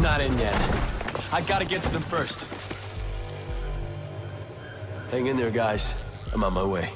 They're not in yet. I gotta get to them first. Hang in there, guys. I'm on my way.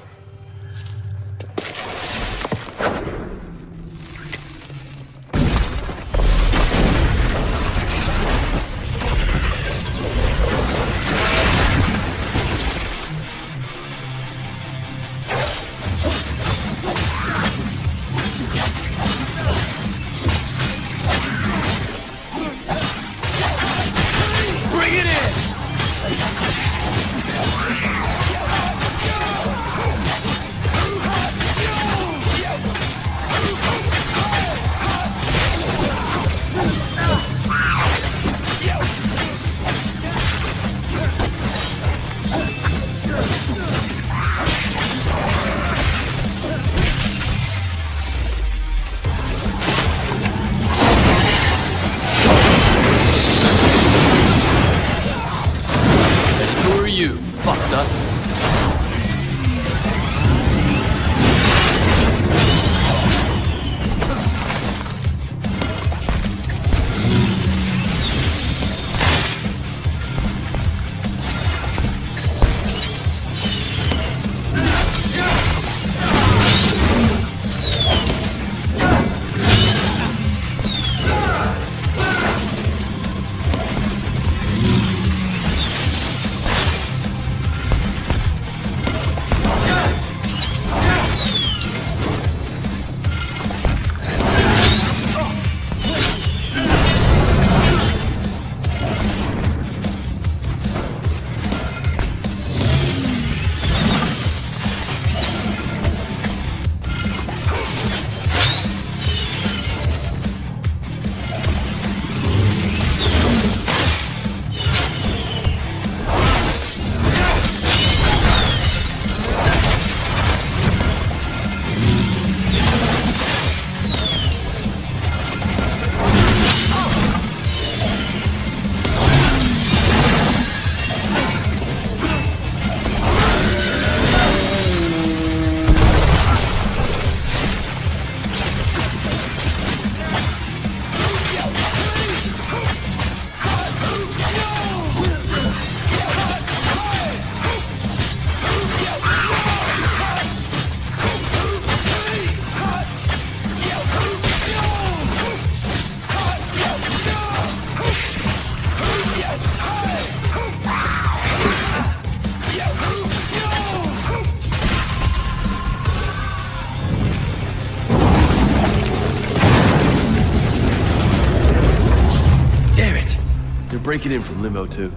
They're in from Limbo, too.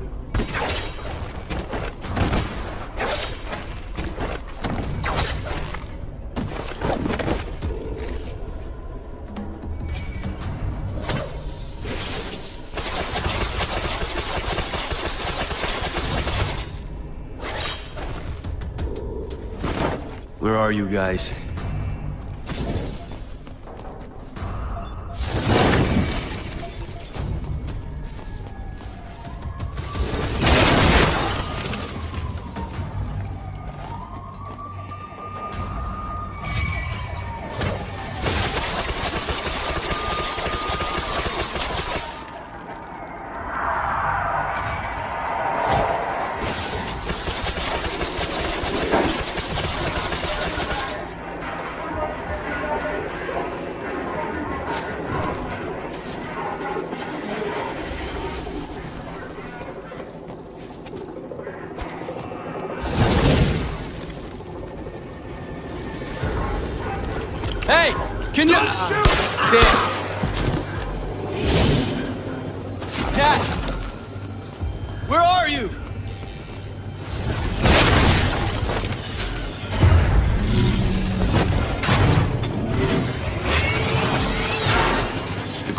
Where are you guys?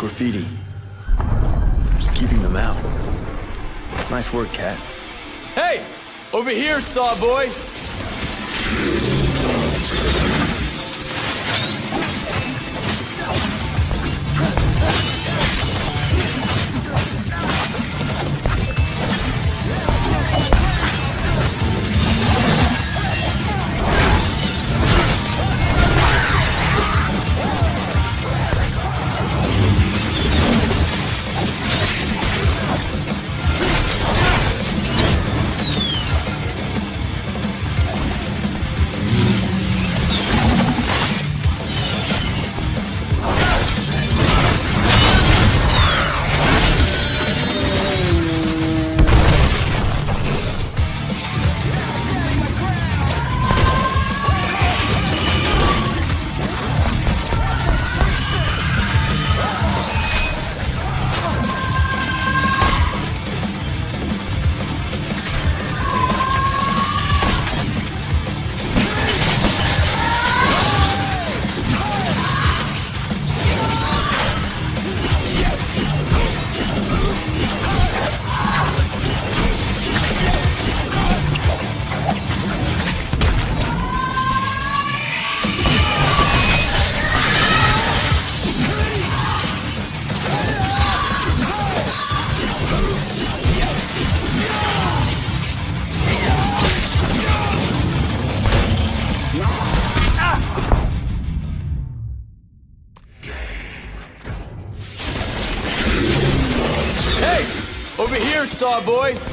Graffiti. Just keeping them out. Nice work, Kat. Hey! Over here, Saw Sawboy!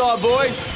Over here,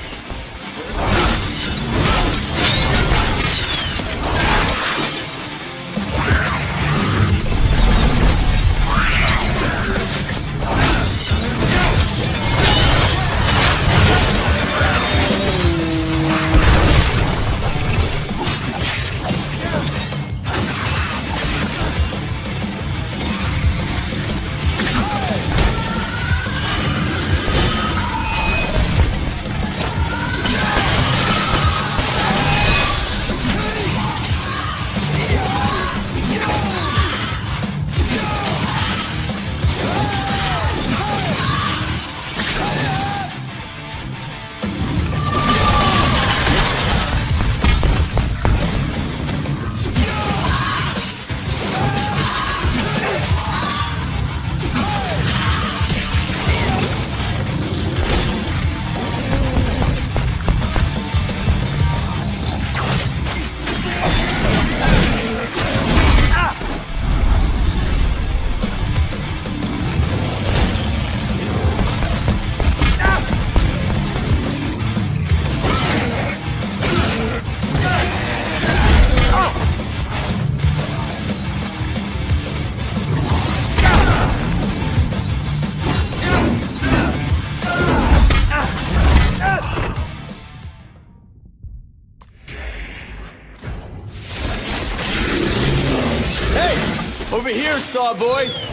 Over here, Sawboy!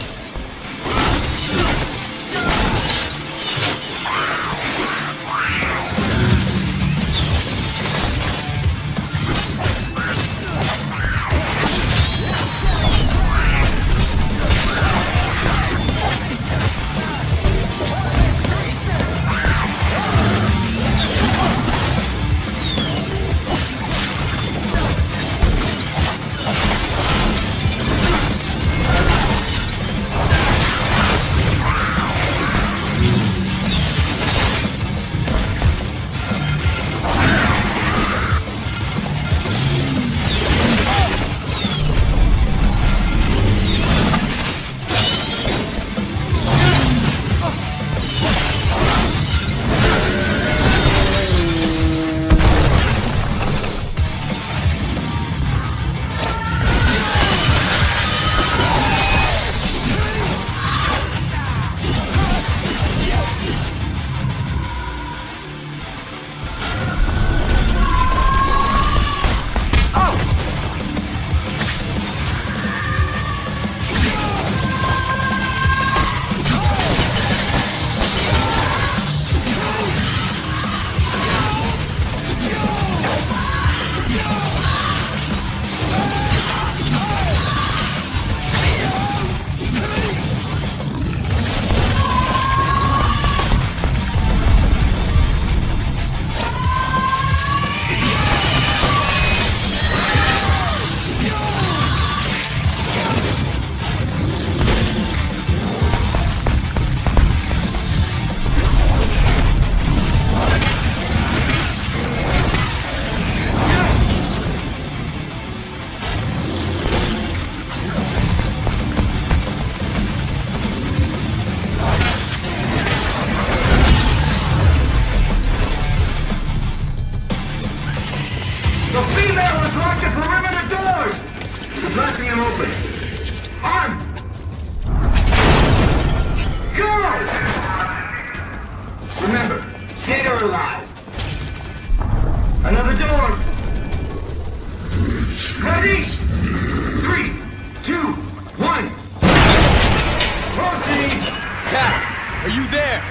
You there?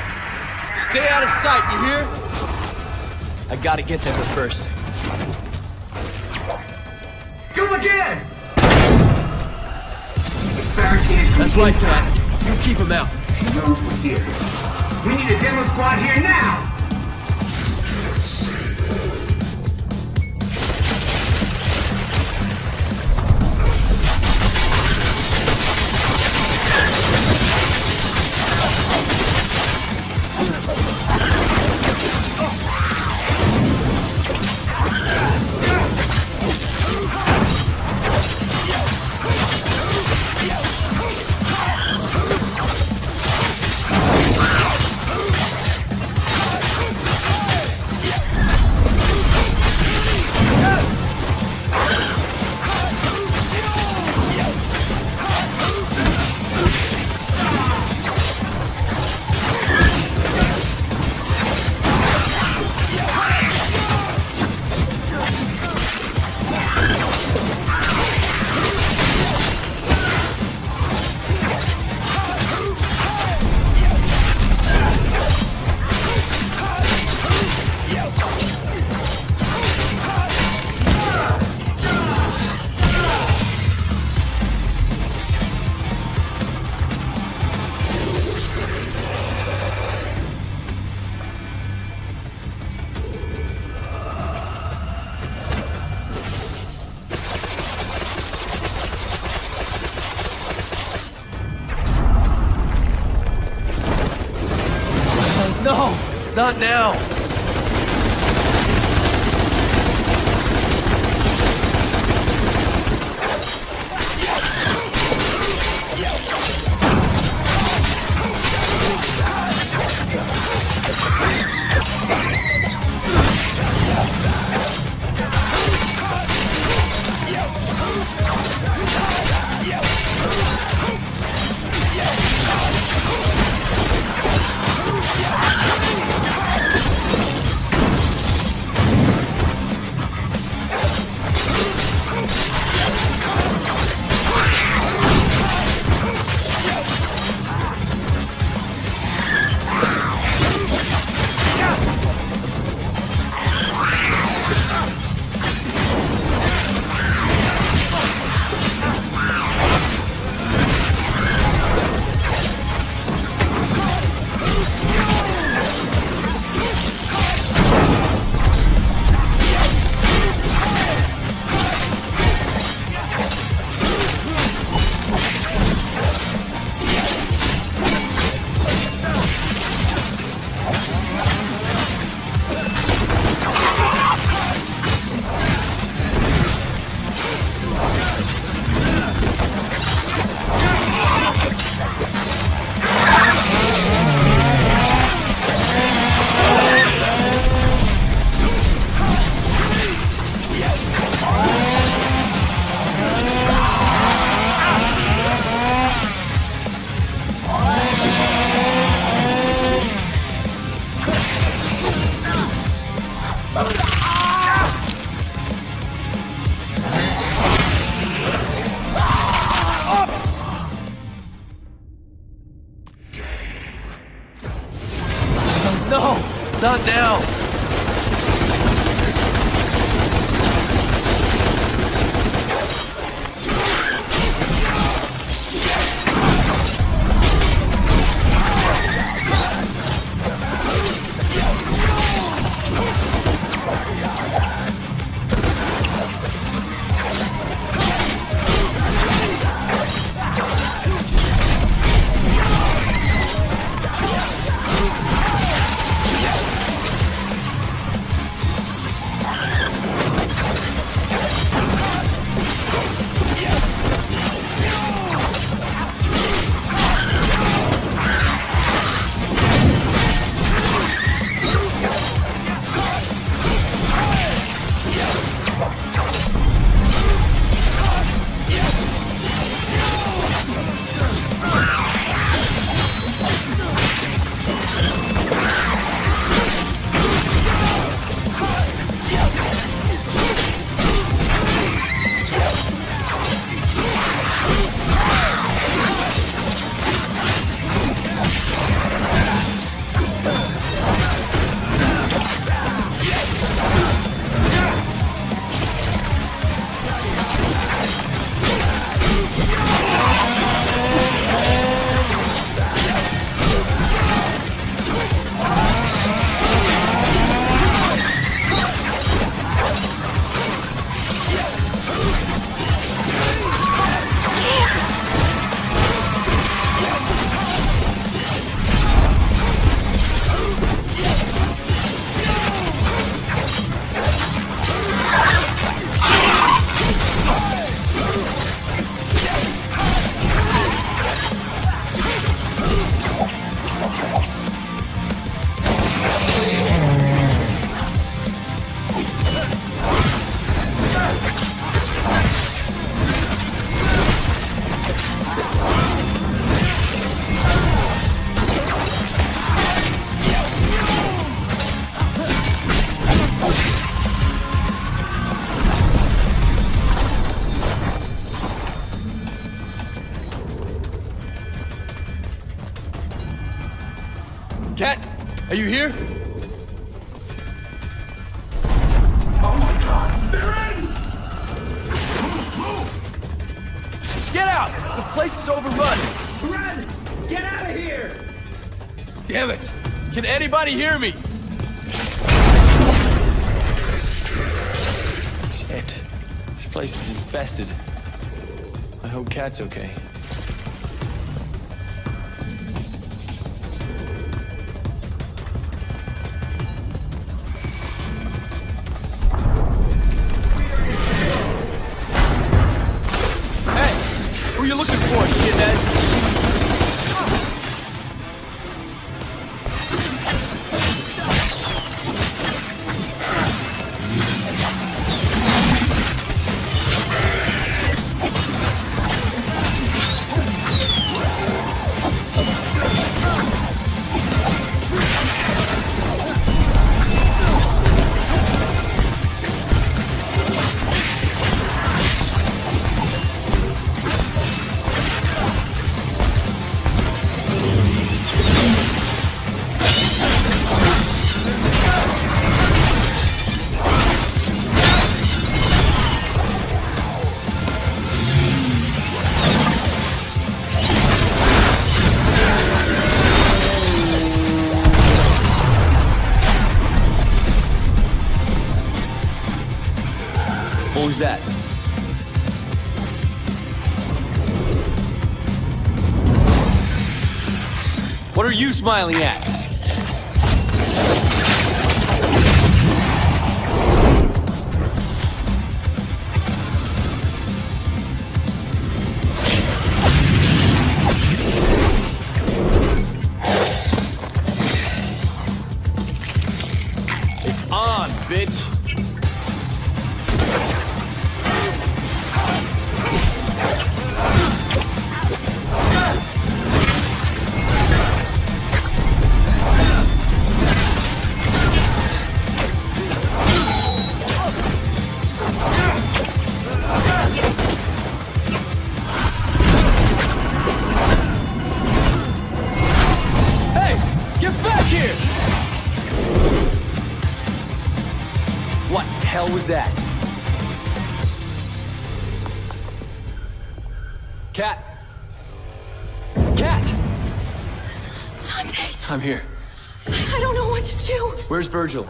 Stay out of sight, you hear? I gotta get to her first. Go again! That's right, Kat. You keep him out. She knows we're here. We need a demo squad here now! Are you here? Oh my god, they're in! Get out! The place is overrun! Run! Get out of here! Damn it! Can anybody hear me? Shit. This place is infested. I hope Kat's okay. Smiling at? Here! What the hell was that? Kat! Kat! Dante, I'm here. I don't know what to do. Where's Vergil?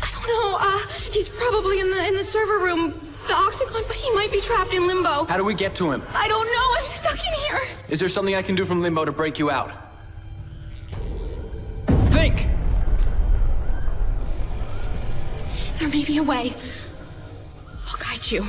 I don't know. Uh, he's probably in the in the server room, the Octagon, but he might be trapped in limbo. How do we get to him? I don't know. I'm stuck in here. Is there something I can do from Limbo to break you out? Think! There may be a way. I'll guide you.